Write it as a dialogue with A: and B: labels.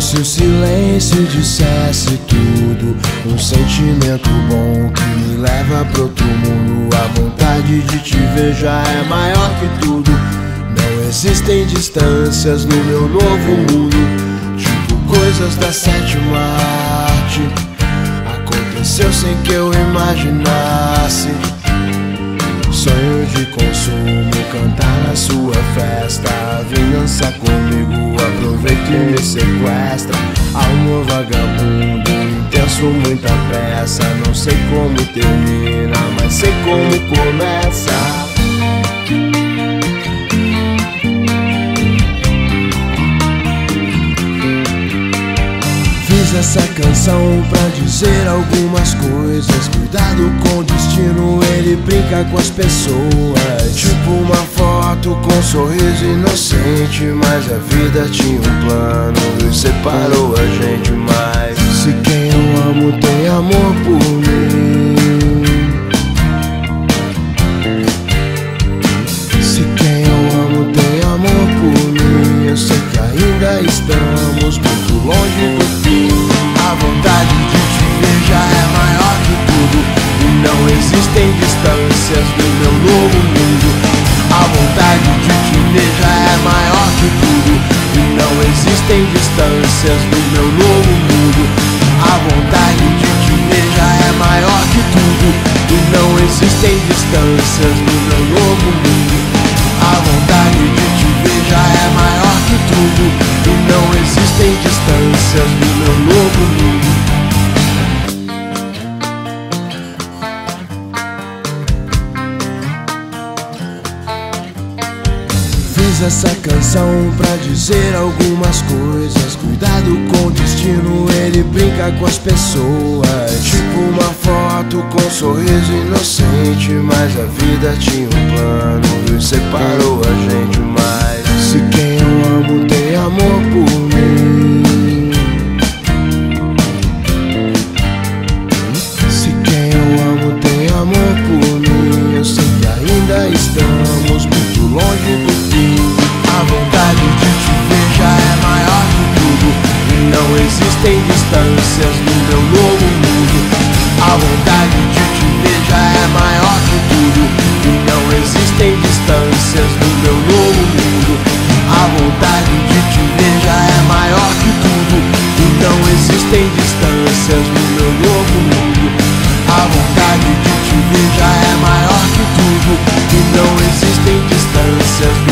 A: se o silêncio dissesse tudo Um sentimento bom que me leva pro outro mundo A vontade de te ver já é maior que tudo. Não existem distâncias no meu novo mundo. Tipo coisas da sétima arte. Aconteceu sem que eu imaginasse. Sonho de consumo, cantar na sua festa Vingança comigo, Alma vagabundo, intenso, muita pressa Não sei como termina, mas sei como começa. Fiz essa canção pra dizer algumas coisas. Cuidado com o destino, ele brinca com as pessoas. Tipo uma foto com um sorriso inocente Mas a vida tinha um plano e separou a gente mais. Se quem eu amo tem amor por mim. Se quem eu amo tem amor por mim Eu sei que ainda estamos muito longe do fim. A vontade de te ver já é maior que tudo E não existem distâncias no meu novo existem distâncias no meu novo mundo. A vontade de te ver já é maior que tudo. E não existem distâncias no meu novo mundo. A vontade de te ver já é maior que tudo. E não existem distâncias no meu novo mundo Essa canção pra dizer algumas coisas. Cuidado com o destino, ele brinca com as pessoas. Tipo uma foto com um sorriso inocente Mas a vida tinha um plano e separou a gente mais. Se quem eu amo tem amor por existem distâncias no meu novo mundo. A vontade de te ver já é maior que tudo. E não existem distâncias no meu novo mundo. A vontade de te ver já é maior que tudo. E não existem distâncias no meu novo mundo. A vontade de te ver já é maior que tudo. E não existem distâncias no